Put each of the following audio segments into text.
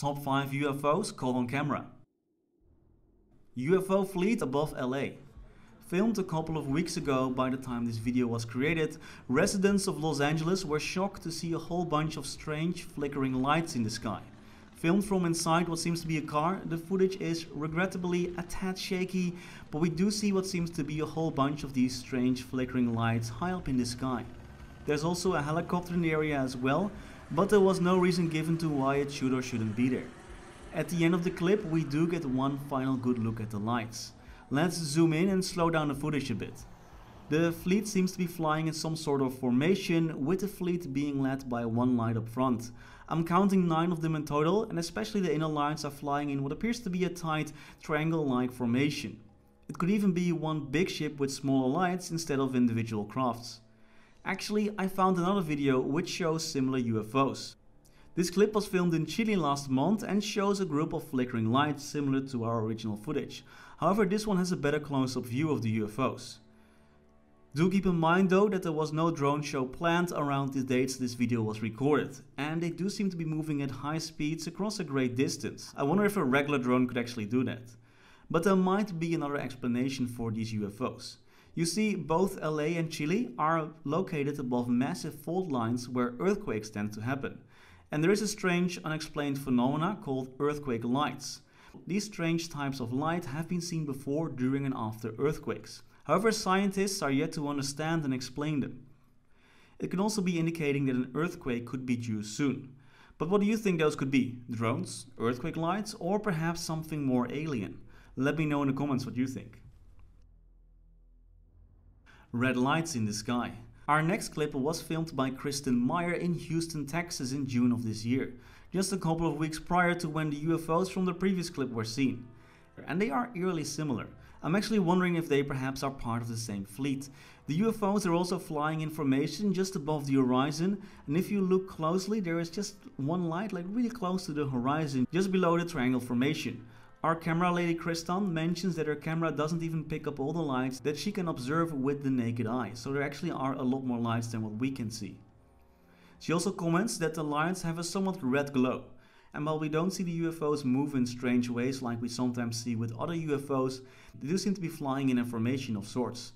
Top 5 UFOs caught on camera. UFO fleet above LA. Filmed a couple of weeks ago by the time this video was created, residents of Los Angeles were shocked to see a whole bunch of strange flickering lights in the sky. Filmed from inside what seems to be a car, the footage is regrettably a tad shaky, but we do see what seems to be a whole bunch of these strange flickering lights high up in the sky. There's also a helicopter in the area as well, but there was no reason given to why it should or shouldn't be there. At the end of the clip we do get one final good look at the lights. Let's zoom in and slow down the footage a bit. The fleet seems to be flying in some sort of formation, with the fleet being led by one light up front. I'm counting 9 of them in total, and especially the inner lines are flying in what appears to be a tight triangle-like formation. It could even be one big ship with smaller lights instead of individual crafts. Actually, I found another video which shows similar UFOs. This clip was filmed in Chile last month and shows a group of flickering lights similar to our original footage. However, this one has a better close-up view of the UFOs. Do keep in mind though that there was no drone show planned around the dates this video was recorded, and they do seem to be moving at high speeds across a great distance. I wonder if a regular drone could actually do that. But there might be another explanation for these UFOs. You see, both LA and Chile are located above massive fault lines where earthquakes tend to happen. And there is a strange unexplained phenomena called earthquake lights. These strange types of light have been seen before during and after earthquakes. However, scientists are yet to understand and explain them. It can also be indicating that an earthquake could be due soon. But what do you think those could be? Drones, earthquake lights, or perhaps something more alien? Let me know in the comments what you think red lights in the sky. Our next clip was filmed by Kristen Meyer in Houston, Texas in June of this year, just a couple of weeks prior to when the UFOs from the previous clip were seen. And they are eerily similar. I'm actually wondering if they perhaps are part of the same fleet. The UFOs are also flying in formation just above the horizon and if you look closely there is just one light like really close to the horizon just below the triangle formation. Our camera lady Kristan mentions that her camera doesn't even pick up all the lights that she can observe with the naked eye, so there actually are a lot more lights than what we can see. She also comments that the lights have a somewhat red glow, and while we don't see the UFOs move in strange ways like we sometimes see with other UFOs, they do seem to be flying in a formation of sorts.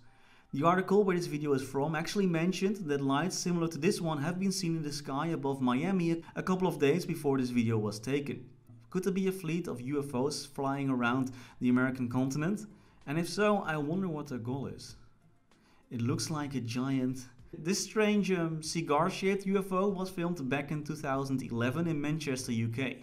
The article where this video is from actually mentioned that lights similar to this one have been seen in the sky above Miami a couple of days before this video was taken. Could there be a fleet of UFOs flying around the American continent? And if so, I wonder what their goal is. It looks like a giant... This strange um, cigar-shaped UFO was filmed back in 2011 in Manchester, UK.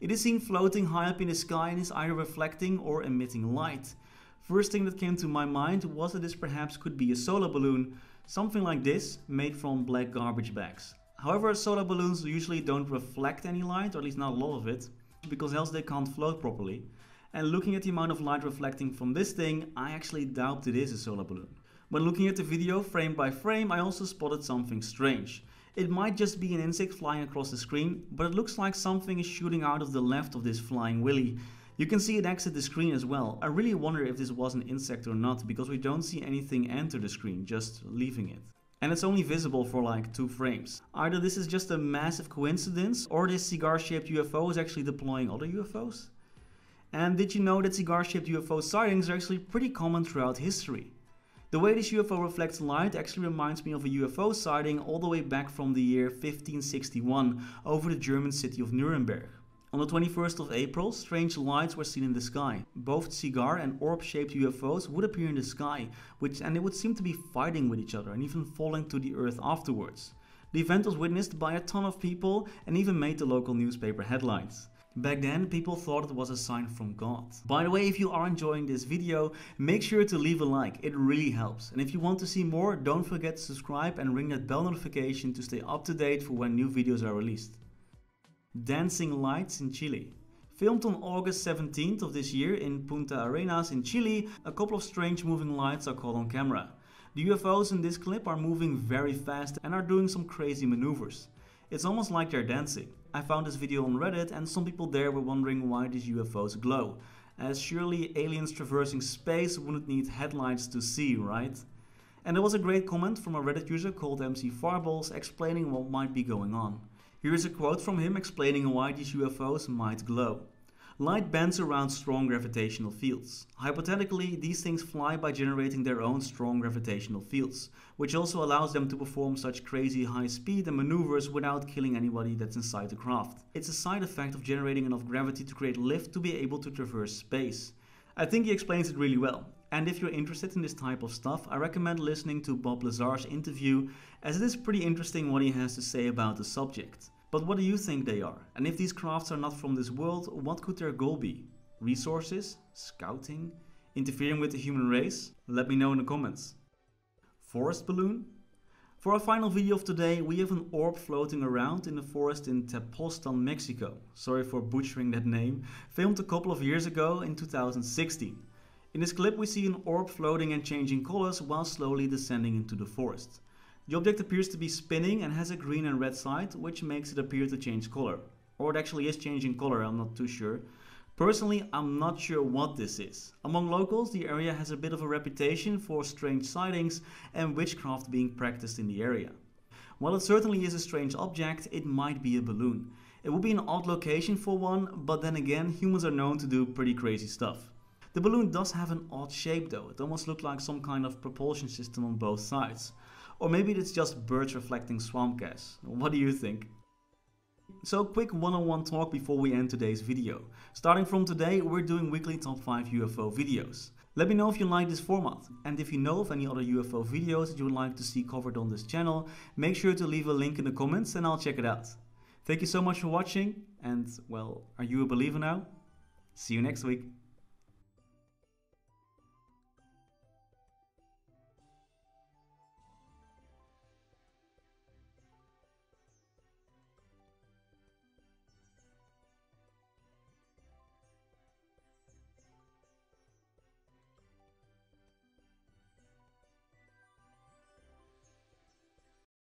It is seen floating high up in the sky and is either reflecting or emitting light. First thing that came to my mind was that this perhaps could be a solar balloon, something like this, made from black garbage bags. However, solar balloons usually don't reflect any light, or at least not a lot of it because else they can't float properly. And looking at the amount of light reflecting from this thing, I actually doubt it is a solar balloon. When looking at the video frame by frame, I also spotted something strange. It might just be an insect flying across the screen, but it looks like something is shooting out of the left of this flying willy. You can see it exit the screen as well. I really wonder if this was an insect or not, because we don't see anything enter the screen, just leaving it and it's only visible for like two frames. Either this is just a massive coincidence or this cigar-shaped UFO is actually deploying other UFOs. And did you know that cigar-shaped UFO sightings are actually pretty common throughout history? The way this UFO reflects light actually reminds me of a UFO sighting all the way back from the year 1561 over the German city of Nuremberg. On the 21st of April, strange lights were seen in the sky. Both cigar and orb-shaped UFOs would appear in the sky, which and they would seem to be fighting with each other and even falling to the earth afterwards. The event was witnessed by a ton of people and even made the local newspaper headlines. Back then, people thought it was a sign from God. By the way, if you are enjoying this video, make sure to leave a like, it really helps. And if you want to see more, don't forget to subscribe and ring that bell notification to stay up to date for when new videos are released. Dancing Lights in Chile. Filmed on August 17th of this year in Punta Arenas in Chile, a couple of strange moving lights are caught on camera. The UFOs in this clip are moving very fast and are doing some crazy maneuvers. It's almost like they're dancing. I found this video on Reddit and some people there were wondering why these UFOs glow. As surely aliens traversing space wouldn't need headlights to see, right? And there was a great comment from a Reddit user called MC Farballs explaining what might be going on. Here is a quote from him explaining why these UFOs might glow. Light bends around strong gravitational fields. Hypothetically, these things fly by generating their own strong gravitational fields, which also allows them to perform such crazy high speed and maneuvers without killing anybody that's inside the craft. It's a side effect of generating enough gravity to create lift to be able to traverse space. I think he explains it really well. And if you're interested in this type of stuff, I recommend listening to Bob Lazar's interview, as it is pretty interesting what he has to say about the subject. But what do you think they are? And if these crafts are not from this world, what could their goal be? Resources? Scouting? Interfering with the human race? Let me know in the comments. Forest balloon? For our final video of today, we have an orb floating around in the forest in Tepoztlan, Mexico. Sorry for butchering that name. Filmed a couple of years ago in 2016. In this clip we see an orb floating and changing colors while slowly descending into the forest. The object appears to be spinning and has a green and red side, which makes it appear to change color. Or it actually is changing color, I'm not too sure. Personally, I'm not sure what this is. Among locals, the area has a bit of a reputation for strange sightings and witchcraft being practiced in the area. While it certainly is a strange object, it might be a balloon. It would be an odd location for one, but then again, humans are known to do pretty crazy stuff. The balloon does have an odd shape though, it almost looks like some kind of propulsion system on both sides. Or maybe it's just birds reflecting swamp gas. What do you think? So quick one-on-one -on -one talk before we end today's video. Starting from today, we're doing weekly top 5 UFO videos. Let me know if you like this format, and if you know of any other UFO videos that you would like to see covered on this channel, make sure to leave a link in the comments and I'll check it out. Thank you so much for watching, and well, are you a believer now? See you next week.